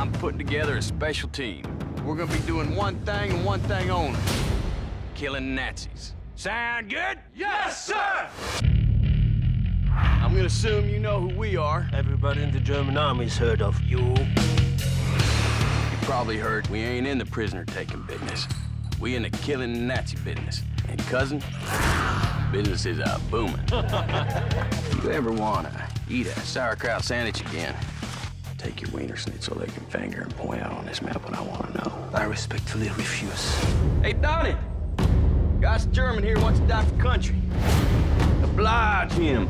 I'm putting together a special team. We're gonna be doing one thing and one thing only. Killing Nazis. Sound good? Yes, sir! I'm gonna assume you know who we are. Everybody in the German army's heard of you. You probably heard we ain't in the prisoner-taking business. We in the killing Nazi business. And cousin, business is a booming. if you ever wanna eat a sauerkraut sandwich again, take your wiener schnitzel licking finger and point out on this map what I wanna know. I respectfully refuse. Hey, Donnie! Got a German here wants to die for country. Oblige him.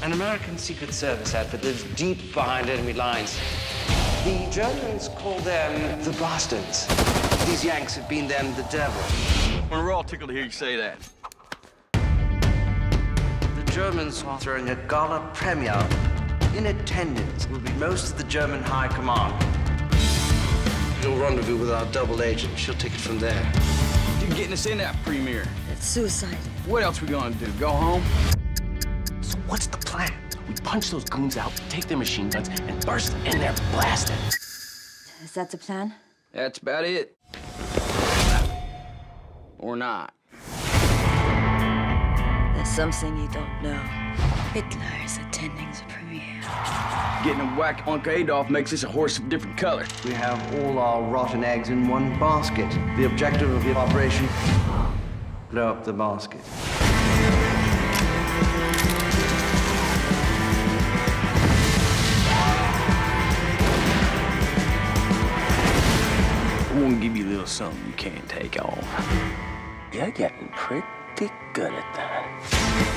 An American Secret Service outfit lives deep behind enemy lines. The Germans call them the bastards. These Yanks have been them the devil. Well, we're all tickled to hear you say that. The Germans are throwing a gala premiere. In attendance will be most of the German High Command. You'll rendezvous with our double agent. She'll take it from there. You're getting us in that premiere. It's suicide. What else we gonna do? Go home? So what's the plan? We punch those goons out, take their machine guns, and burst in there blasting. Is that the plan? That's about it. Or not. There's something you don't know. Hitler is attending the premiere. Getting a whack Uncle Adolf makes us a horse of different color. We have all our rotten eggs in one basket. The objective of the operation, blow up the basket. I'm gonna give you a little something you can't take on. You're getting pretty good at that.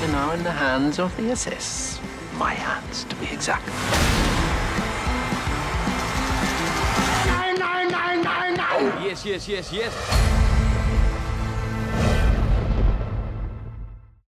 You're now in the hands of the SS. My hands, to be exact. Oh, yes, yes, yes, yes.